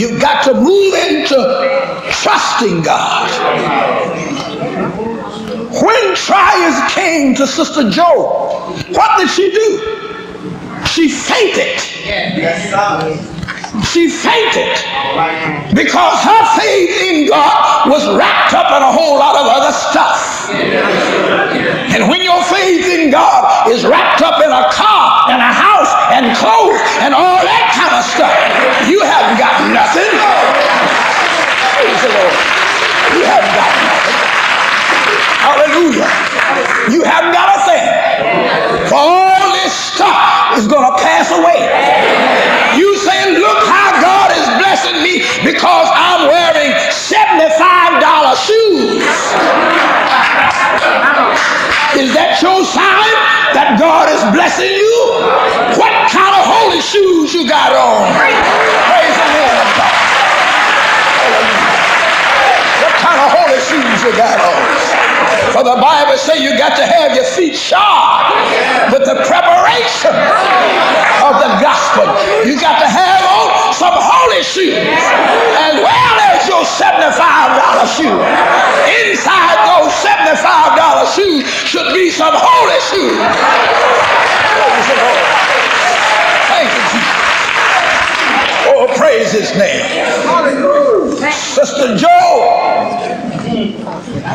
You've got to move into trusting God. When trials came to Sister Job, what did she do? She fainted. She fainted because her faith in God was wrapped up in a whole lot of other stuff. And when your faith in God is wrapped up in a car and a house That sign that God is blessing you? What kind of holy shoes you got on? Praise the Lord. What kind of holy shoes you got on? For the Bible says you got to have your feet shod with the preparation of the gospel. You got to have on some holy shoes as well as your $75 shoe. Inside those $75 shoes should be some holy shoes. Thank you, Jesus. Oh, praise his name. Sister Job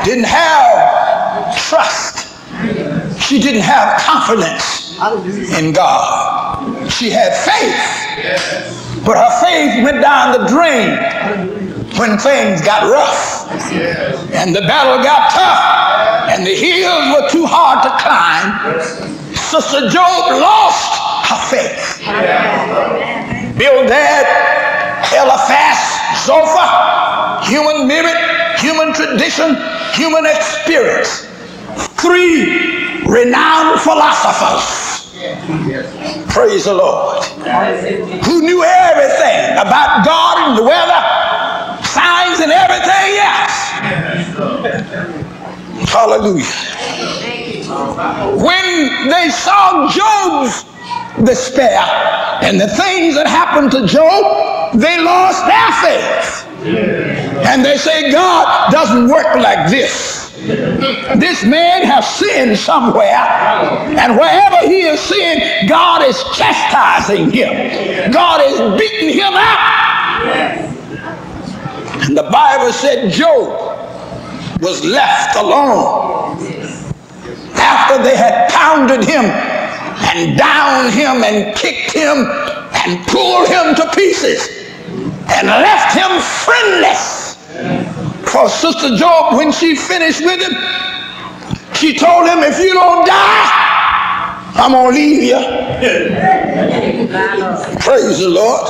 didn't have trust. She didn't have confidence in God. She had faith, but her faith went down the drain when things got rough and the battle got tough and the hills were too hard to climb. Sister Job lost her faith. Bildad, Eliphaz, Zophar, human merit, human tradition, human experience. Three renowned philosophers. Praise the Lord. Who knew everything about God and the weather, signs and everything else. Hallelujah. When they saw Job's despair and the things that happened to Job, they lost their faith. And they say, God doesn't work like this. This man has sinned somewhere, and wherever he is sinned, God is chastising him. God is beating him out. And the Bible said Job was left alone after they had pounded him and downed him and kicked him and pulled him to pieces and left him friendless. For Sister Job, when she finished with him, she told him, if you don't die, I'm going to leave you. Praise the Lord.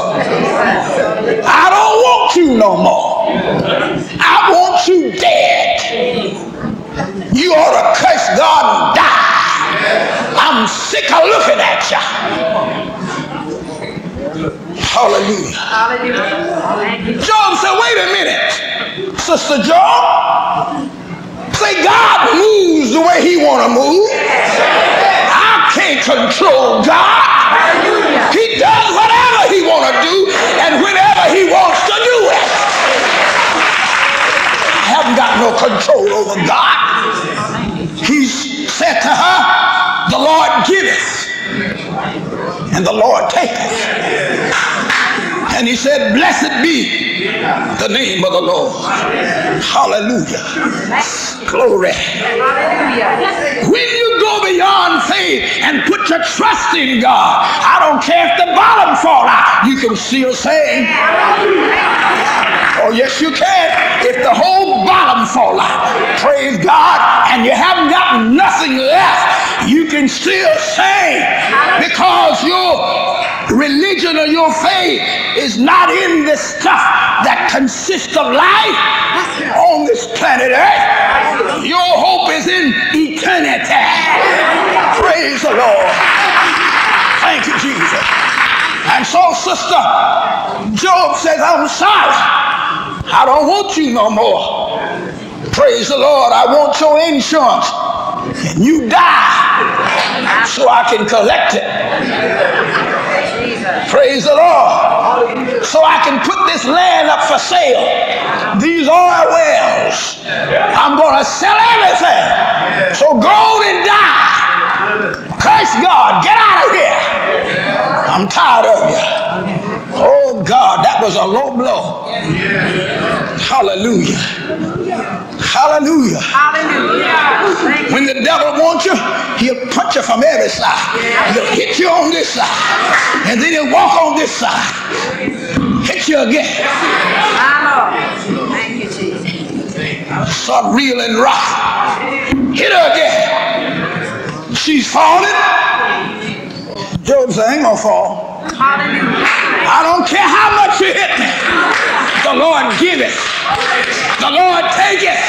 I don't want you no more. I want you dead. You ought to curse God and die. I'm sick of looking at you. Hallelujah. Job said, wait a minute, Sister Job. Say God moves the way he want to move. I can't control God. He does whatever he want to do and whenever he wants to do it. I haven't got no control over God. He said to her, the Lord giveth and the Lord taketh. And he said, Blessed be the name of the Lord. Hallelujah. Glory. When you go beyond faith and put your trust in God, I don't care if the bottom fall out, you can still sing. Oh, yes, you can. If the whole bottom fall out, praise God, and you haven't got nothing left, you can still sing because your religion or your faith is not in the stuff that consists of life on this planet Earth. Your hope is in eternity. Praise the Lord. Thank you, Jesus. And so, sister, Job says, I'm sorry. I don't want you no more. Praise the Lord. I want your insurance. And you die so I can collect it. Praise the Lord. So I can put this land up for sale. These oil wells. I'm going to sell everything. So go and die. Curse God. Get out of here. I'm tired of you. Oh God, that was a low blow. Hallelujah. Hallelujah. Hallelujah. When the devil wants you, he'll punch you from every side. He'll hit you on this side. And then he'll walk on this side. Hit you again. Thank you, Jesus. Start reeling rock. Hit her again. She's falling. Job said, I ain't gonna fall. I The Lord give it. The Lord take it.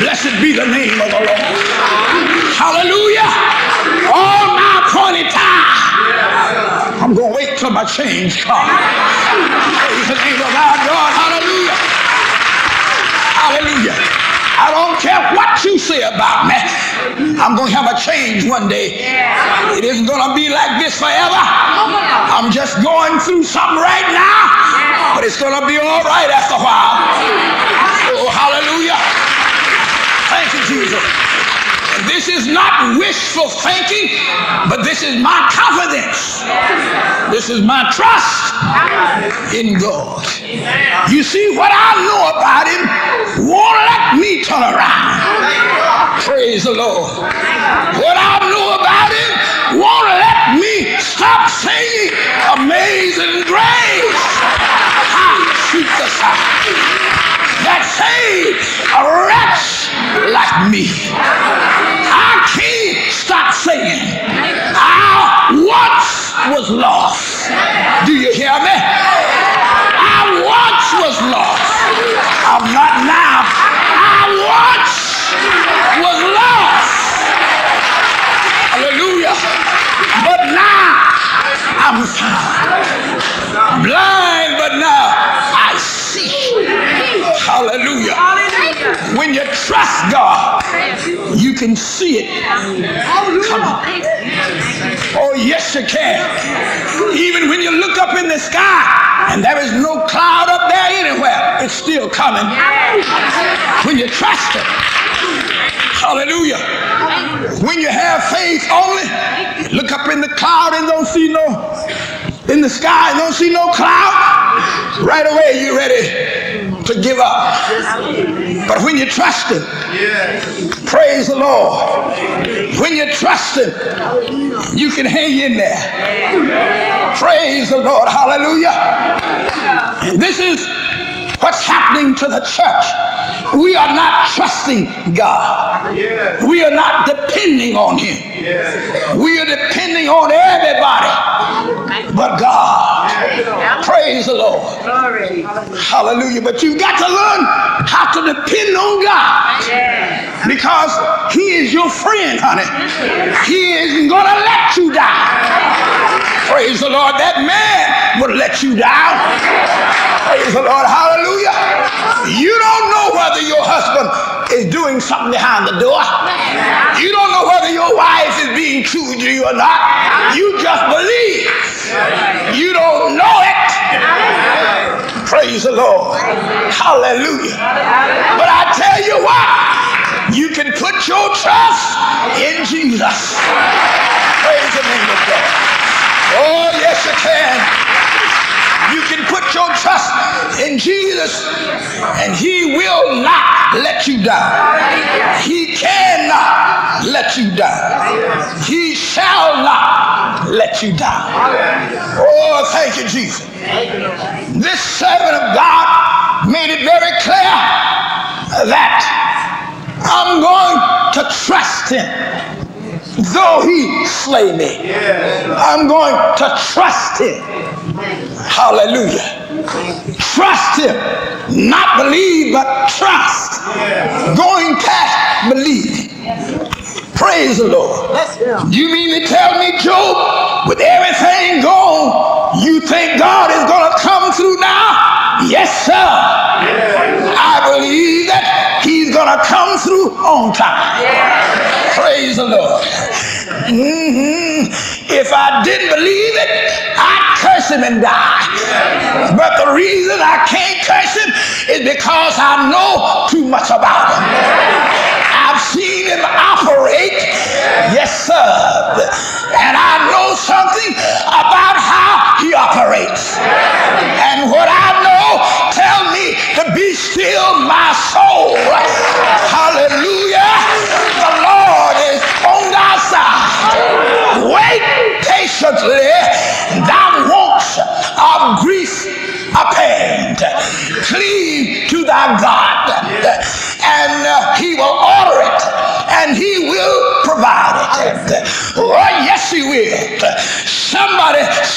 Blessed be the name of the Lord. Hallelujah. All my appointed time. I'm going to wait till my change comes. Praise the name of our God. Hallelujah. Hallelujah. I don't care what you say about me. I'm going to have a change one day. It isn't going to be like this forever. I'm just going through something right now, but it's going to be all right after a while. Oh, hallelujah. Thank you, Jesus. This is not wishful thinking, but this is my confidence. This is my trust in God. You see, what I know about him won't let me turn around. Praise the Lord. What I know about him won't let me stop singing Amazing Grace. Sound that saved a wretch like me. I can't stop singing. I once was lost. Do you hear me? I once was lost. I'm trust God, you can see it coming. Oh, yes, you can. Even when you look up in the sky and there is no cloud up there anywhere, it's still coming. When you trust it. Hallelujah. When you have faith only, look up in the cloud and don't see no, in the sky and don't see no cloud, right away you're ready to give up. But when you trust Him, praise the Lord. When you trust Him, you can hang in there. Praise the Lord. Hallelujah. This is what's happening to the church. We are not trusting God. We are not depending on Him. We are depending on everybody but God. Praise the Lord. Hallelujah. But you've got to learn how to depend on God because He is your friend, honey. He isn't going to let you down. Praise the Lord. That man will let you down. Praise the Lord. Hallelujah. You don't know whether your husband is doing something behind the door. You don't know whether your wife is being true to you or not. You just believe. You don't know it. Praise the Lord. Hallelujah. But I tell you what, you can put your trust in Jesus. Praise the name of God. Oh, yes, you can. You can put your trust in Jesus and he will not let you die. He cannot let you die. He shall not let you die. Oh, thank you, Jesus. This servant of God made it very clear that I'm going to trust him though he slay me, I'm going to trust him. Hallelujah. Trust him. Not believe, but trust. Going past believing. Praise the Lord. You mean to tell me, Job, with everything gone, you think God is going to come through now? Yes, sir. I believe that he's going to come through on time. Praise the Lord. Mm-hmm. If I didn't believe it, curse him and die. But the reason I can't curse him is because I know too much about him. I've seen him operate,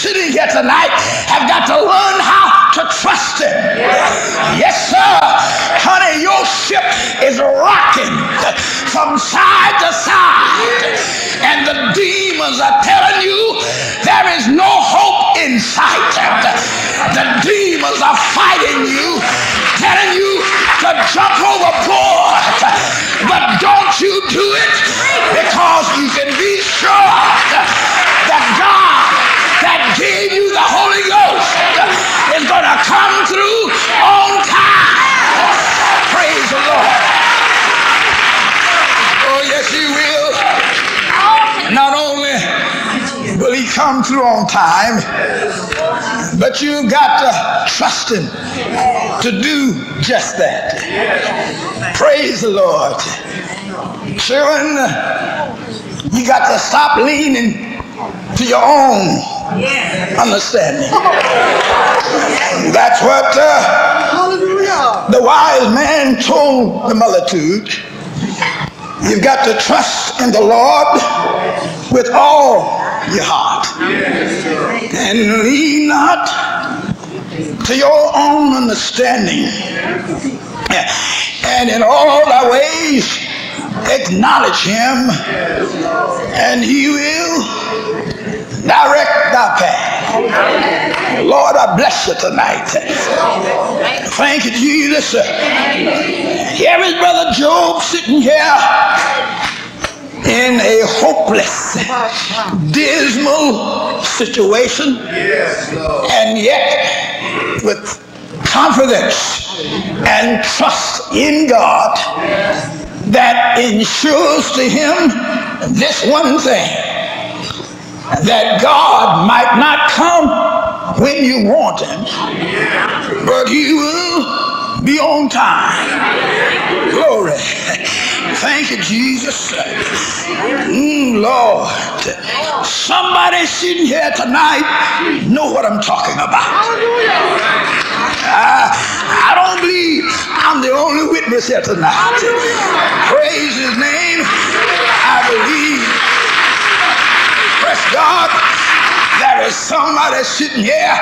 sitting here tonight have got to learn how to trust him. Yes, sir. Honey, your ship is rocking from side to side, and the demons are telling you there is no hope in sight. The demons are fighting you, telling you to jump overboard. But don't you do it because you can be sure that God that gave you the Holy Ghost is going to come through on time. Praise the Lord. Oh, yes, He will. Not only will He come through on time, but you've got to trust Him to do just that. Praise the Lord. Children, you got to stop leaning to your own understanding. That's what uh, the wise man told the multitude. You've got to trust in the Lord with all your heart. And lean not to your own understanding. And in all thy ways acknowledge him, and he will direct thy path. Lord, I bless you tonight. Thank you, Jesus. Here is Brother Job sitting here in a hopeless, dismal situation, and yet with confidence and trust in God that ensures to him this one thing that God might not come when you want him, but he will be on time. Glory. Thank you, Jesus. Mm, Lord. Somebody sitting here tonight know what I'm talking about. Uh, I don't believe I'm the only witness here tonight. Praise his name. I believe God. There is somebody sitting here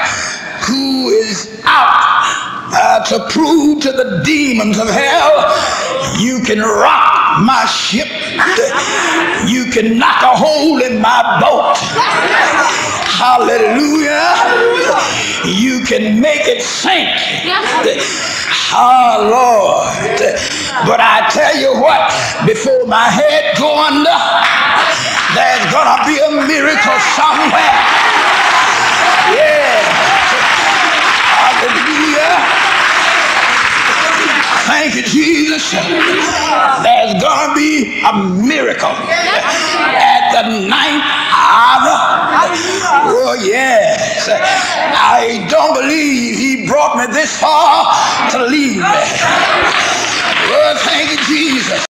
who is out uh, to prove to the demons of hell you can rock my ship, you can knock a hole in my boat. Hallelujah. You can make it sink. Oh, Lord. But I tell you what, before my head go under, there's to be a miracle somewhere. Yeah. Hallelujah. Thank you, Jesus. There's to be a miracle at the ninth hour. Oh, yes. I don't believe he brought me this far to leave me. Thank you, Jesus.